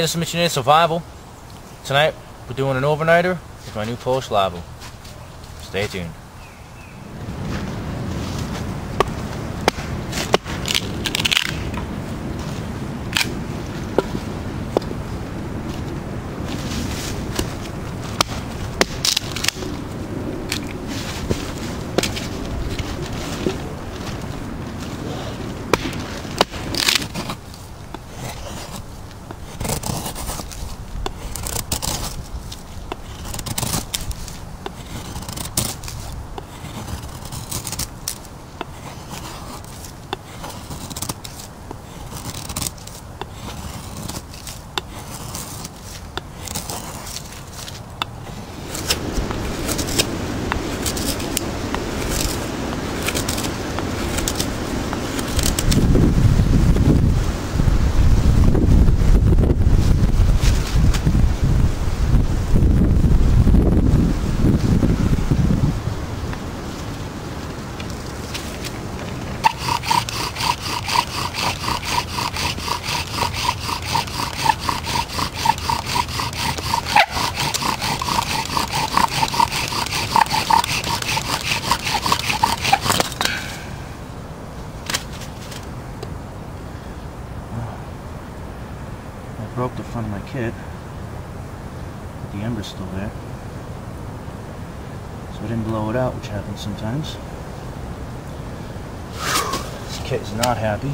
this is Missionaire Survival. Tonight, we're doing an overnighter with my new Porsche Lavvu. Stay tuned. Broke the front of my kit. But the ember's still there. So I didn't blow it out, which happens sometimes. This kit is not happy.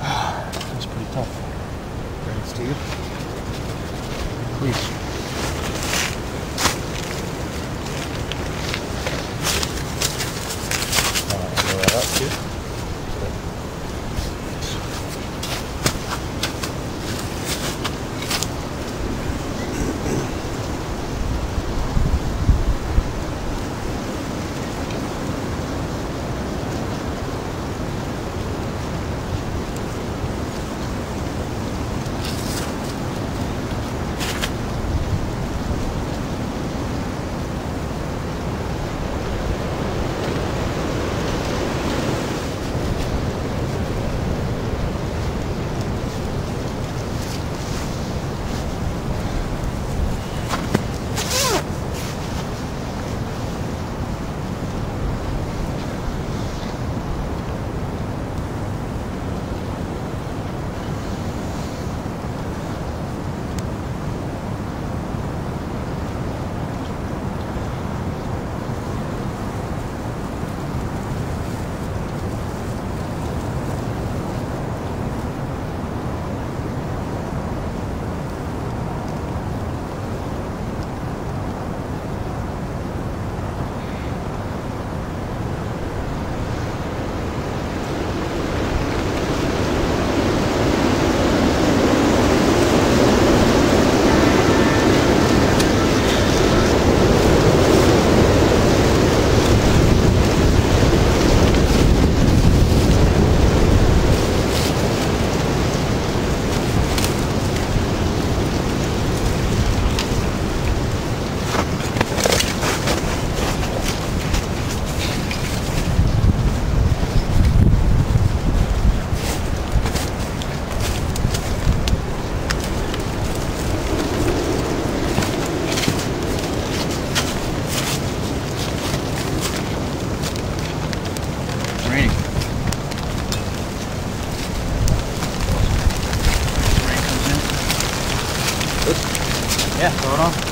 It's pretty tough. Ready, Steve? Please. Yeah, throw it on.